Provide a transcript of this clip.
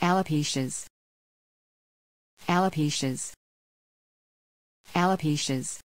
Alopecias. Alopecias. Alopecias.